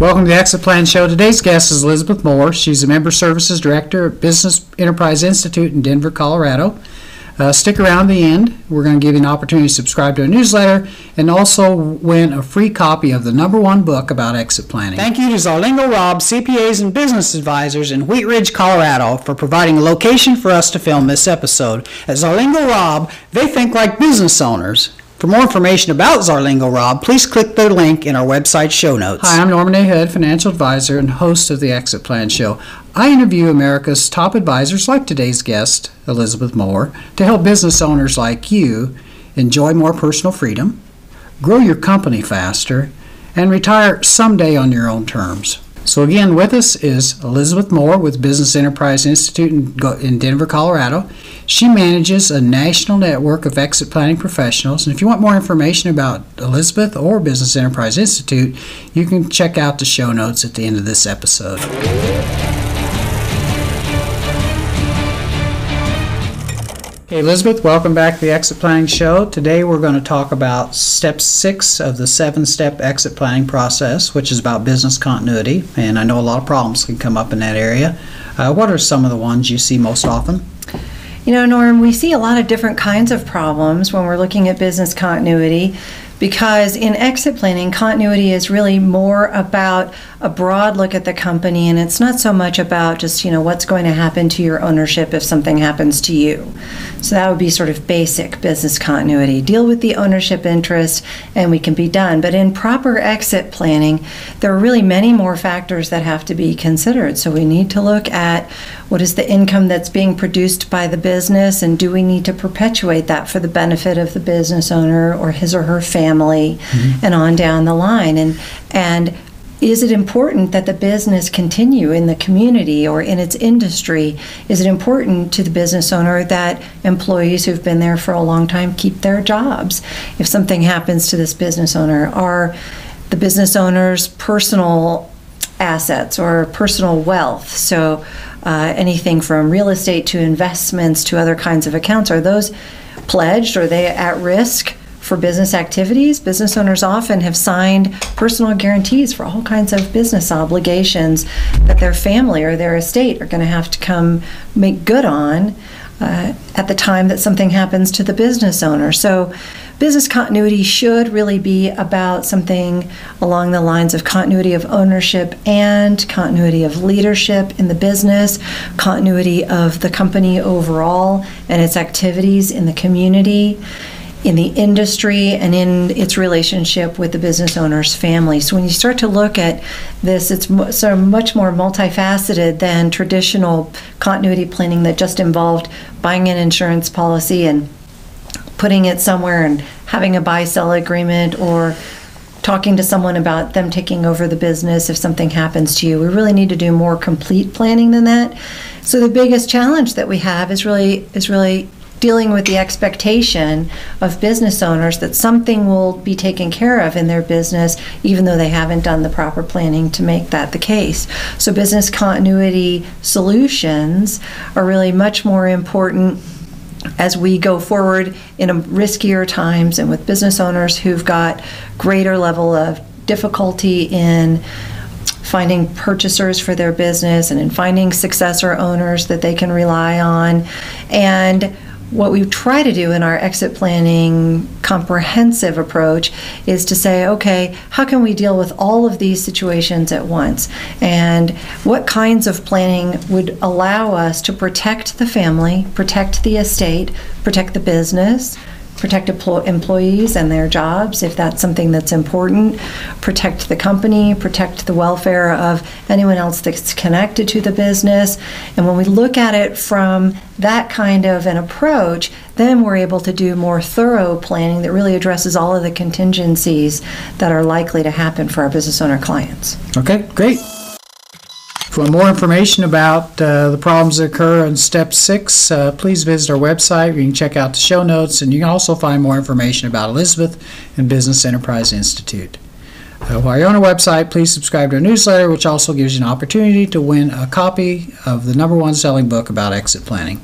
Welcome to the Exit Plan Show. Today's guest is Elizabeth Mower. She's a Member Services Director at Business Enterprise Institute in Denver, Colorado. Uh, stick around the end. We're going to give you an opportunity to subscribe to a newsletter and also win a free copy of the number one book about exit planning. Thank you to Zarlingo Rob, CPAs and Business Advisors in Wheat Ridge, Colorado, for providing a location for us to film this episode. At Zarlingo Rob, they think like business owners. For more information about Zarlingo Rob, please click the link in our website show notes. Hi, I'm Norman A. Hood, financial advisor and host of the Exit Plan Show. I interview America's top advisors like today's guest, Elizabeth Mower, to help business owners like you enjoy more personal freedom, grow your company faster, and retire someday on your own terms. So, again, with us is Elizabeth Mower with Business Enterprise Institute in, Denver, Colorado. She manages a national network of exit planning professionals. And if you want more information about Elizabeth or Business Enterprise Institute, you can check out the show notes at the end of this episode. Hey Elizabeth, welcome back to the Exit Planning Show. Today we're going to talk about step six of the seven step exit planning process, which is about business continuity. And I know a lot of problems can come up in that area. Uh, what are some of the ones you see most often? You know, Norm, we see a lot of different kinds of problems when we're looking at business continuity because in exit planning, continuity is really more about a broad look at the company and it's not so much about just, you know, what's going to happen to your ownership if something happens to you. So that would be sort of basic business continuity. Deal with the ownership interest and we can be done. But in proper exit planning, there are really many more factors that have to be considered. So we need to look at what is the income that's being produced by the business and do we need to perpetuate that for the benefit of the business owner or his or her family mm-hmm. and on down the line. And and is it important that the business continue in the community or in its industry? Is it important to the business owner that employees who've been there for a long time keep their jobs? If something happens to this business owner, are the business owner's personal assets or personal wealth, so uh, anything from real estate to investments to other kinds of accounts, are those pledged? Are they at risk? For business activities, business owners often have signed personal guarantees for all kinds of business obligations that their family or their estate are going to have to come make good on uh, at the time that something happens to the business owner. So, business continuity should really be about something along the lines of continuity of ownership and continuity of leadership in the business, continuity of the company overall and its activities in the community in the industry and in its relationship with the business owner's family. So when you start to look at this, it's sort of much more multifaceted than traditional continuity planning that just involved buying an insurance policy and putting it somewhere and having a buy sell agreement or talking to someone about them taking over the business if something happens to you. We really need to do more complete planning than that. So the biggest challenge that we have is really is really dealing with the expectation of business owners that something will be taken care of in their business, even though they haven't done the proper planning to make that the case. So, business continuity solutions are really much more important as we go forward in riskier times and with business owners who've got greater level of difficulty in finding purchasers for their business and in finding successor owners that they can rely on and what we try to do in our exit planning comprehensive approach is to say, okay, how can we deal with all of these situations at once? And what kinds of planning would allow us to protect the family, protect the estate, protect the business? Protect employees and their jobs if that's something that's important, protect the company, protect the welfare of anyone else that's connected to the business. And when we look at it from that kind of an approach, then we're able to do more thorough planning that really addresses all of the contingencies that are likely to happen for our business owner clients. Okay, great. For more information about uh, the problems that occur in step six, uh, please visit our website. You can check out the show notes, and you can also find more information about Elizabeth and Business Enterprise Institute. Uh, while you're on our website, please subscribe to our newsletter, which also gives you an opportunity to win a copy of the number one selling book about exit planning.